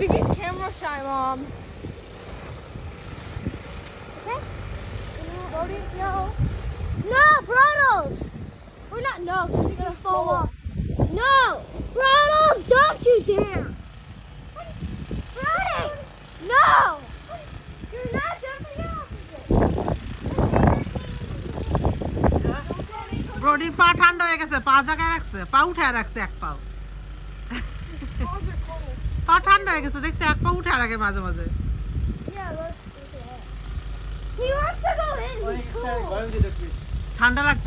Brother shy, Mom. Okay? Brody, no. No, Brodos! We're not, no, because you're going to fall off. No! Brodos, don't you dare! Brody! No! You're not jumping off ব্রডির পা ঠান্ডা হয়ে গেছে পা জায়গায় রাখছে পা উঠায় রাখছে এক পাও পা ঠান্ডা হয়ে গেছে দেখছি এক পা উঠায় রাখে মাঝে মাঝে। ঠান্ডা let's